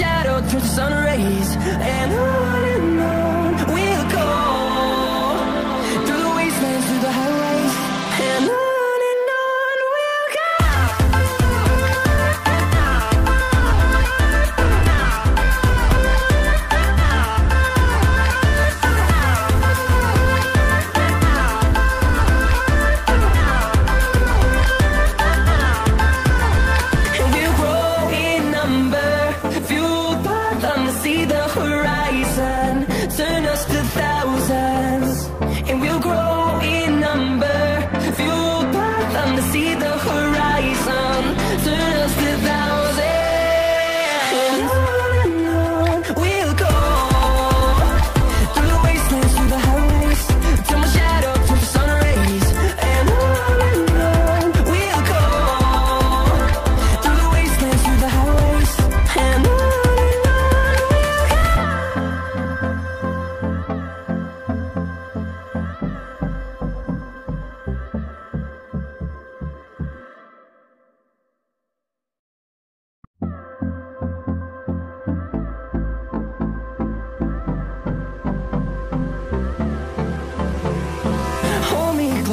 shadow through sun rays. And I